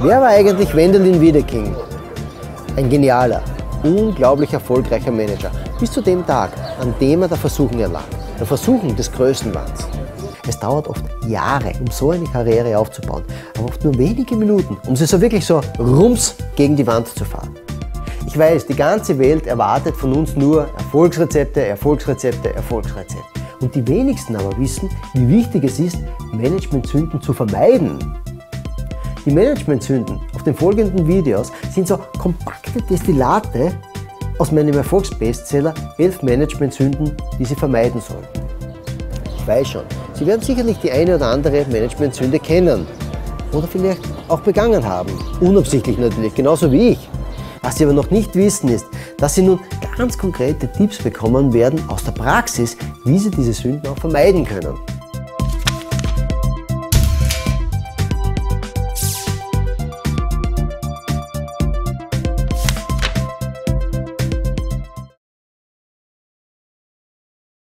Wer war eigentlich Wendelin Wiedeking? Ein genialer, unglaublich erfolgreicher Manager. Bis zu dem Tag, an dem er der Versuchung erlag. Der Versuchung des Größenwahns. Es dauert oft Jahre, um so eine Karriere aufzubauen, aber oft nur wenige Minuten, um sie so wirklich so rums gegen die Wand zu fahren. Ich weiß, die ganze Welt erwartet von uns nur Erfolgsrezepte, Erfolgsrezepte, Erfolgsrezepte. Und die wenigsten aber wissen, wie wichtig es ist, Managementsünden zu vermeiden. Die Managementsünden auf den folgenden Videos sind so kompakte Destillate aus meinem Erfolgsbestseller 11 Managementsünden, die Sie vermeiden sollten. Ich weiß schon, Sie werden sicherlich die eine oder andere Managementsünde kennen oder vielleicht auch begangen haben. Unabsichtlich natürlich, genauso wie ich. Was Sie aber noch nicht wissen ist, dass Sie nun ganz konkrete Tipps bekommen werden aus der Praxis, wie Sie diese Sünden auch vermeiden können.